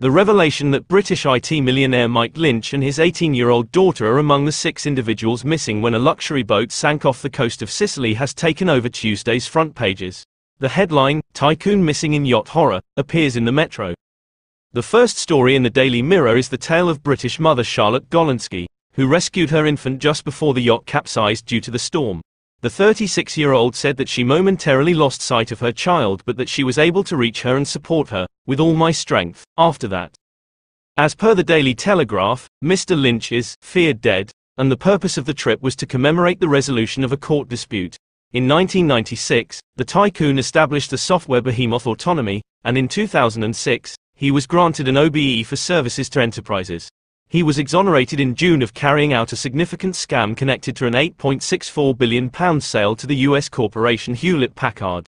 The revelation that British IT millionaire Mike Lynch and his 18-year-old daughter are among the six individuals missing when a luxury boat sank off the coast of Sicily has taken over Tuesday's front pages. The headline, Tycoon Missing in Yacht Horror, appears in the Metro. The first story in the Daily Mirror is the tale of British mother Charlotte Golunski, who rescued her infant just before the yacht capsized due to the storm. The 36-year-old said that she momentarily lost sight of her child but that she was able to reach her and support her, with all my strength, after that. As per the Daily Telegraph, Mr. Lynch is feared dead, and the purpose of the trip was to commemorate the resolution of a court dispute. In 1996, the tycoon established the software behemoth Autonomy, and in 2006, he was granted an OBE for services to enterprises. He was exonerated in June of carrying out a significant scam connected to an £8.64 billion sale to the US corporation Hewlett Packard.